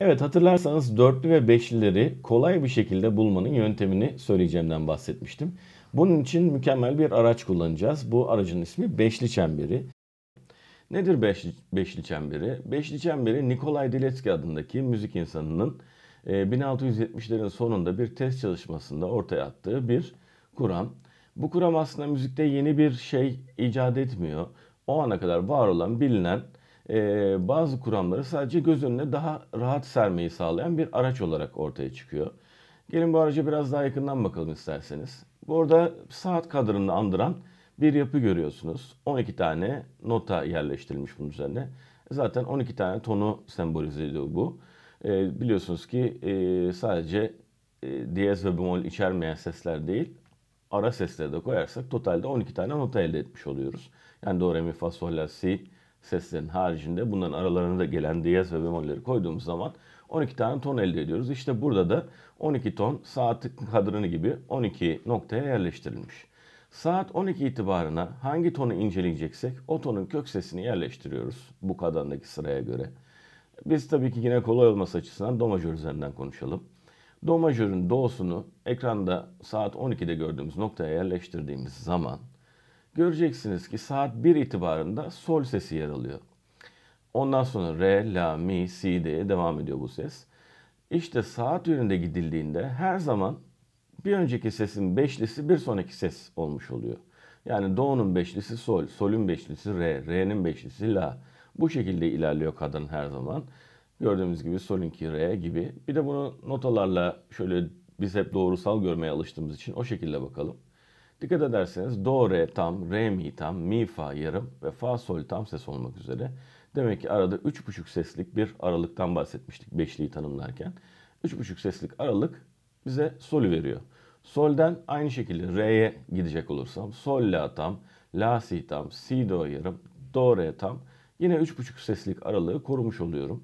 Evet hatırlarsanız dörtlü ve beşlileri kolay bir şekilde bulmanın yöntemini söyleyeceğimden bahsetmiştim. Bunun için mükemmel bir araç kullanacağız. Bu aracın ismi beşli çemberi. Nedir beşli, beşli çemberi? Beşli çemberi Nikolay Diletsky adındaki müzik insanının 1670'lerin e, sonunda bir test çalışmasında ortaya attığı bir kuram. Bu kuram aslında müzikte yeni bir şey icat etmiyor. O ana kadar var olan bilinen e, bazı kuramları sadece göz önüne daha rahat sermeyi sağlayan bir araç olarak ortaya çıkıyor. Gelin bu araca biraz daha yakından bakalım isterseniz. Burada saat kadrını andıran bir yapı görüyorsunuz. 12 tane nota yerleştirilmiş bunun üzerine. Zaten 12 tane tonu sembolize ediyor bu. E, biliyorsunuz ki e, sadece e, diyez ve bemol içermeyen sesler değil, ara sesleri de koyarsak totalde 12 tane nota elde etmiş oluyoruz. Yani do, re, mi, fa, sol, la, si seslerin haricinde bunların aralarına da gelen diyez ve bemolleri koyduğumuz zaman 12 tane ton elde ediyoruz. İşte burada da 12 ton saat kadranı gibi 12 noktaya yerleştirilmiş. Saat 12 itibarına hangi tonu inceleyeceksek o tonun kök sesini yerleştiriyoruz bu kadrandaki sıraya göre. Biz tabii ki yine kolay olması açısından do majör üzerinden konuşalım. Do majörün do'sunu ekranda saat 12'de gördüğümüz noktaya yerleştirdiğimiz zaman göreceksiniz ki saat 1 itibarında sol sesi yer alıyor. Ondan sonra re, la, mi, si diye devam ediyor bu ses. İşte saat yönünde gidildiğinde her zaman bir önceki sesin beşlisi bir sonraki ses olmuş oluyor. Yani do'nun beşlisi sol, sol'ün beşlisi re, re'nin beşlisi la. Bu şekilde ilerliyor kadın her zaman. Gördüğümüz gibi sol'ünki re gibi. Bir de bunu notalarla şöyle biz hep doğrusal görmeye alıştığımız için o şekilde bakalım. Dikkat ederseniz do, re tam, re mi tam, mi fa yarım ve fa sol tam ses olmak üzere. Demek ki arada 3,5 seslik bir aralıktan bahsetmiştik beşliği tanımlarken. 3,5 seslik aralık bize solü veriyor. Sol'den aynı şekilde re'ye gidecek olursam sol la tam, la si tam, si do yarım, do re tam yine 3,5 seslik aralığı korumuş oluyorum.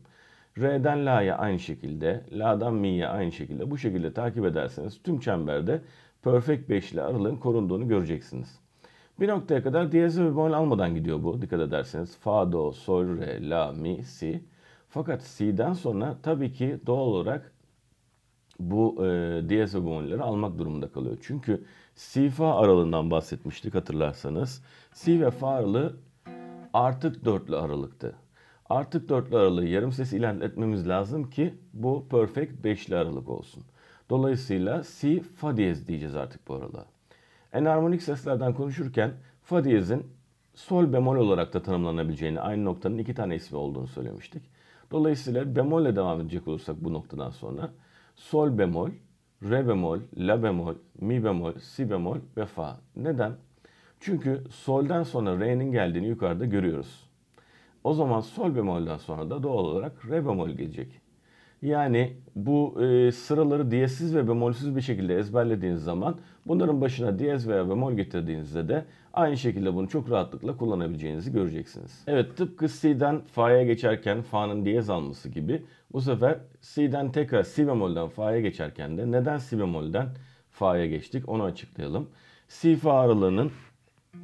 Re'den la'ya aynı şekilde, la'dan mi'ye aynı şekilde bu şekilde takip ederseniz tüm çemberde perfect beşli aralığın korunduğunu göreceksiniz. Bir noktaya kadar diyez ve bemol almadan gidiyor bu dikkat ederseniz. Fa, do, sol, re, la, mi, si. Fakat si'den sonra tabii ki doğal olarak bu e, diyez ve bemolleri almak durumunda kalıyor. Çünkü si fa aralığından bahsetmiştik hatırlarsanız. Si ve fa aralığı artık dörtlü aralıktı. Artık dörtlü aralığı yarım ses ilerletmemiz lazım ki bu perfect beşli aralık olsun. Dolayısıyla si fa diyez diyeceğiz artık bu aralığa. Enarmonik seslerden konuşurken fa diyezin sol bemol olarak da tanımlanabileceğini, aynı noktanın iki tane ismi olduğunu söylemiştik. Dolayısıyla bemolle devam edecek olursak bu noktadan sonra sol bemol, re bemol, la bemol, mi bemol, si bemol ve fa. Neden? Çünkü soldan sonra re'nin geldiğini yukarıda görüyoruz. O zaman sol bemolden sonra da doğal olarak re bemol gelecek. Yani bu e, sıraları diyezsiz ve bemolsüz bir şekilde ezberlediğiniz zaman bunların başına diyez veya bemol getirdiğinizde de aynı şekilde bunu çok rahatlıkla kullanabileceğinizi göreceksiniz. Evet tıpkı C'den Fa'ya geçerken Fa'nın diyez alması gibi bu sefer C'den tekrar Si bemolden Fa'ya geçerken de neden Si bemolden Fa'ya geçtik onu açıklayalım. Si Fa aralığının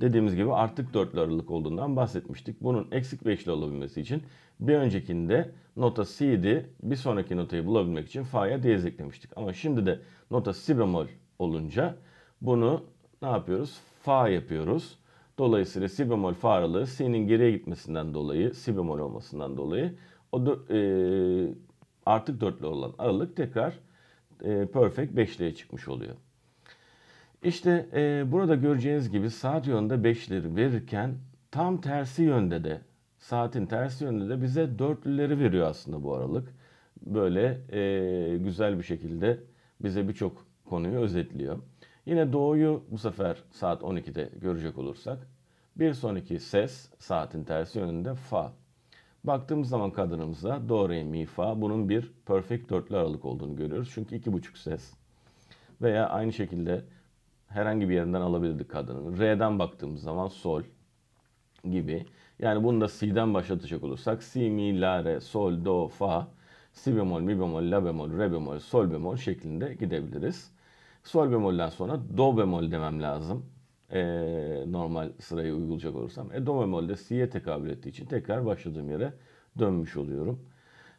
dediğimiz gibi artık dörtlü aralık olduğundan bahsetmiştik. Bunun eksik beşli olabilmesi için bir öncekinde nota C'di. Bir sonraki notayı bulabilmek için Fa'ya diyez eklemiştik. Ama şimdi de nota Si bemol olunca bunu ne yapıyoruz? Fa yapıyoruz. Dolayısıyla Si bemol fa aralığı Si'nin geriye gitmesinden dolayı, Si bemol olmasından dolayı o dö- e, artık dörtlü olan aralık tekrar e, perfect beşliğe çıkmış oluyor. İşte e, burada göreceğiniz gibi saat yönünde beşleri verirken tam tersi yönde de saatin tersi yönünde de bize dörtlüleri veriyor aslında bu aralık. Böyle e, güzel bir şekilde bize birçok konuyu özetliyor. Yine doğuyu bu sefer saat 12'de görecek olursak bir sonraki ses saatin tersi yönünde fa. Baktığımız zaman kadınımıza do, re, mi, fa bunun bir perfect dörtlü aralık olduğunu görüyoruz. Çünkü iki buçuk ses. Veya aynı şekilde herhangi bir yerinden alabilirdik kadının. Re'den baktığımız zaman sol gibi. Yani bunu da Si'den başlatacak olursak Si, Mi, La, Re, Sol, Do, Fa, Si bemol, Mi bemol, La bemol, Re bemol, Sol bemol şeklinde gidebiliriz. Sol bemolden sonra Do bemol demem lazım. Ee, normal sırayı uygulayacak olursam. E, do bemol de Si'ye tekabül ettiği için tekrar başladığım yere dönmüş oluyorum.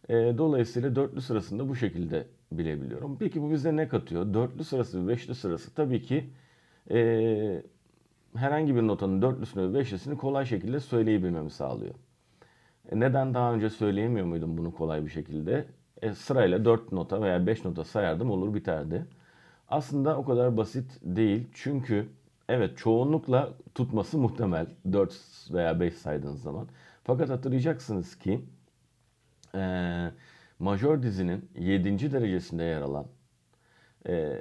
E, dolayısıyla dörtlü sırasında bu şekilde bilebiliyorum. Peki bu bize ne katıyor? Dörtlü sırası ve beşli sırası tabii ki e, herhangi bir notanın dörtlüsünü ve beşlisini kolay şekilde söyleyebilmemi sağlıyor. E, neden daha önce söyleyemiyor muydum bunu kolay bir şekilde? E, sırayla 4 nota veya 5 nota sayardım olur biterdi. Aslında o kadar basit değil. Çünkü evet çoğunlukla tutması muhtemel 4 veya 5 saydığınız zaman. Fakat hatırlayacaksınız ki e, majör dizinin 7. derecesinde yer alan e,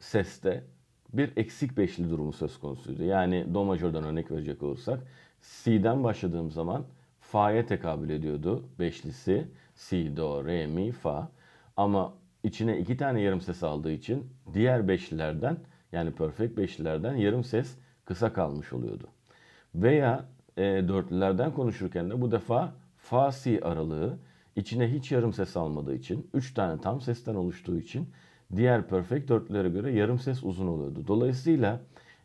seste bir eksik beşli durumu söz konusuydu. Yani do majörden örnek verecek olursak C'den başladığım zaman Fa'ya tekabül ediyordu beşlisi. Si, Do, Re, Mi, Fa. Ama içine iki tane yarım ses aldığı için diğer beşlilerden yani perfect beşlilerden yarım ses kısa kalmış oluyordu. Veya e, dörtlülerden konuşurken de bu defa Fa, Si aralığı içine hiç yarım ses almadığı için, üç tane tam sesten oluştuğu için diğer perfect dörtlülere göre yarım ses uzun oluyordu. Dolayısıyla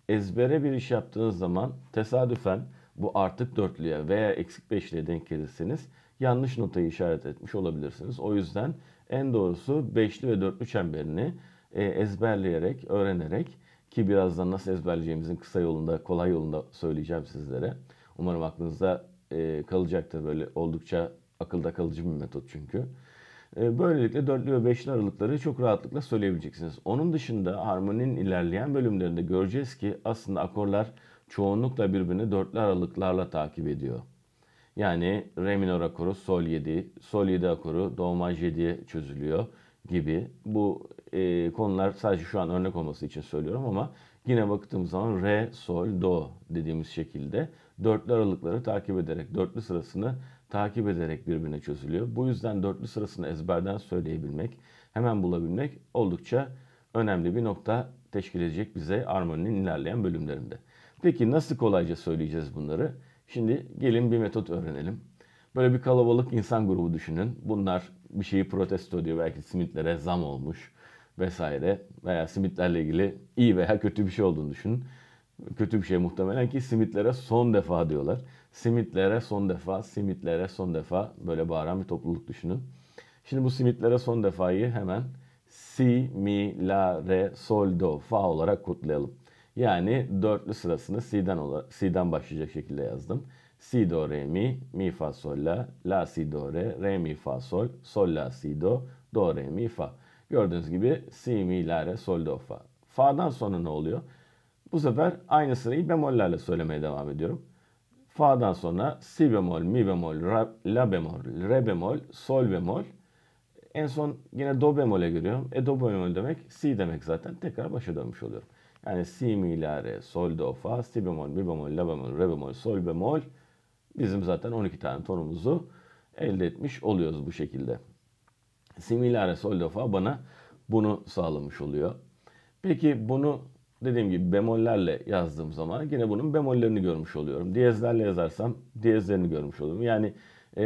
ezbere bir iş yaptığınız zaman tesadüfen bu artık dörtlüye veya eksik beşliye denk gelirseniz yanlış notayı işaret etmiş olabilirsiniz. O yüzden en doğrusu beşli ve dörtlü çemberini e, ezberleyerek, öğrenerek ki birazdan nasıl ezberleyeceğimizin kısa yolunda, kolay yolunda söyleyeceğim sizlere. Umarım aklınızda e, kalacaktır böyle oldukça akılda kalıcı bir metot çünkü. E, böylelikle dörtlü ve beşli aralıkları çok rahatlıkla söyleyebileceksiniz. Onun dışında harmoninin ilerleyen bölümlerinde göreceğiz ki aslında akorlar çoğunlukla birbirini dörtlü aralıklarla takip ediyor. Yani re minor akoru sol 7, sol 7 akoru do maj 7'ye çözülüyor gibi. Bu e, konular sadece şu an örnek olması için söylüyorum ama yine baktığımız zaman re, sol, do dediğimiz şekilde dörtlü aralıkları takip ederek, dörtlü sırasını takip ederek birbirine çözülüyor. Bu yüzden dörtlü sırasını ezberden söyleyebilmek, hemen bulabilmek oldukça önemli bir nokta teşkil edecek bize armoninin ilerleyen bölümlerinde. Peki nasıl kolayca söyleyeceğiz bunları? Şimdi gelin bir metot öğrenelim. Böyle bir kalabalık insan grubu düşünün. Bunlar bir şeyi protesto ediyor. Belki simitlere zam olmuş vesaire. Veya simitlerle ilgili iyi veya kötü bir şey olduğunu düşünün. Kötü bir şey muhtemelen ki simitlere son defa diyorlar. Simitlere son defa, simitlere son defa böyle bağıran bir topluluk düşünün. Şimdi bu simitlere son defayı hemen si, mi, la, re, sol, do, fa olarak kodlayalım. Yani dörtlü sırasını Si'den, Si'den başlayacak şekilde yazdım. Si, do, re, mi, mi, fa, sol, la, la, si, do, re, re, mi, fa, sol, sol, la, si, do, do, re, mi, fa. Gördüğünüz gibi si, mi, la, re, sol, do, fa. Fa'dan sonra ne oluyor? Bu sefer aynı sırayı bemollerle söylemeye devam ediyorum. Fa'dan sonra si bemol, mi bemol, la bemol, re bemol, sol bemol. En son yine do bemole giriyorum. E do bemol demek si demek zaten. Tekrar başa dönmüş oluyorum. Yani si, mi, la, re, sol, do, fa, si bemol, mi bemol, la bemol, re bemol, sol bemol. Bizim zaten 12 tane tonumuzu elde etmiş oluyoruz bu şekilde. Si, mi, la, re, sol, do, fa bana bunu sağlamış oluyor. Peki bunu dediğim gibi bemollerle yazdığım zaman yine bunun bemollerini görmüş oluyorum. Diyezlerle yazarsam diyezlerini görmüş oluyorum. Yani e,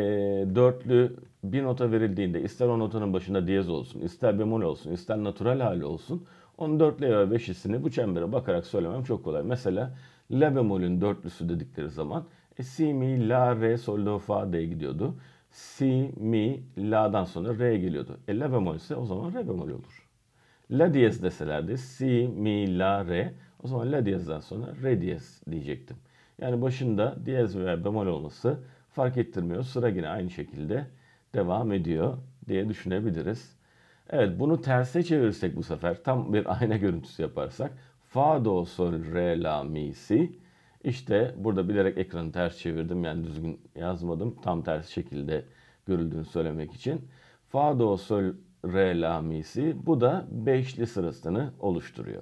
dörtlü bir nota verildiğinde ister o notanın başında diyez olsun, ister bemol olsun, ister natural hali olsun onun dörtlü ve beşlisini bu çembere bakarak söylemem çok kolay. Mesela la bemolün dörtlüsü dedikleri zaman e, si, mi, la, re, sol, do, fa diye gidiyordu. Si, mi, la'dan sonra re geliyordu. E la bemol ise o zaman re bemol olur. La diyez deselerdi si, mi, la, re o zaman la diyezden sonra re diyez diyecektim. Yani başında diyez veya bemol olması fark ettirmiyor. Sıra yine aynı şekilde devam ediyor diye düşünebiliriz. Evet bunu terse çevirirsek bu sefer tam bir ayna görüntüsü yaparsak fa do sol re la mi si işte burada bilerek ekranı ters çevirdim yani düzgün yazmadım tam tersi şekilde görüldüğünü söylemek için. Fa do sol re la mi si bu da beşli sırasını oluşturuyor.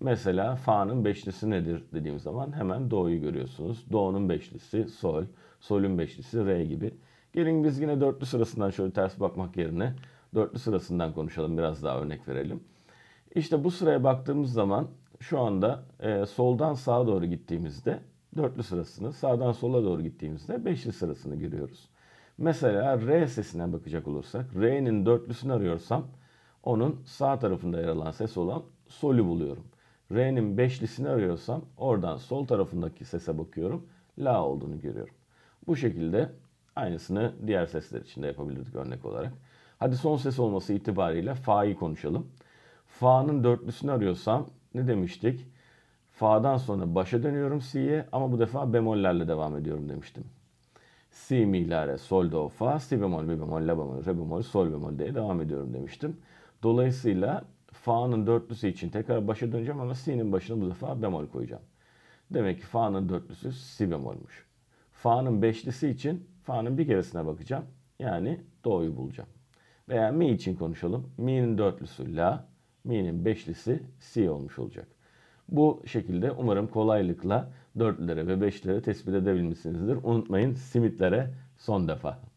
Mesela fa'nın beşlisi nedir dediğim zaman hemen do'yu görüyorsunuz. Do'nun beşlisi sol, sol'ün beşlisi re gibi. Gelin biz yine dörtlü sırasından şöyle ters bakmak yerine dörtlü sırasından konuşalım biraz daha örnek verelim. İşte bu sıraya baktığımız zaman şu anda e, soldan sağa doğru gittiğimizde dörtlü sırasını, sağdan sola doğru gittiğimizde beşli sırasını görüyoruz. Mesela R sesine bakacak olursak, R'nin dörtlüsünü arıyorsam onun sağ tarafında yer alan ses olan solü buluyorum. R'nin beşlisini arıyorsam oradan sol tarafındaki sese bakıyorum. La olduğunu görüyorum. Bu şekilde Aynısını diğer sesler için de yapabilirdik örnek olarak. Hadi son ses olması itibariyle fa'yı konuşalım. Fa'nın dörtlüsünü arıyorsam ne demiştik? Fa'dan sonra başa dönüyorum si'ye ama bu defa bemollerle devam ediyorum demiştim. Si, mi, la, re, sol, do, fa, si bemol, mi bemol, la bemol, re bemol, sol bemol diye devam ediyorum demiştim. Dolayısıyla fa'nın dörtlüsü için tekrar başa döneceğim ama si'nin başına bu defa bemol koyacağım. Demek ki fa'nın dörtlüsü si bemolmuş. Fa'nın beşlisi için fa'nın bir keresine bakacağım. Yani do'yu bulacağım. Veya mi için konuşalım. Mi'nin dörtlüsü la, mi'nin beşlisi si olmuş olacak. Bu şekilde umarım kolaylıkla dörtlülere ve beşlere tespit edebilmişsinizdir. Unutmayın simitlere son defa.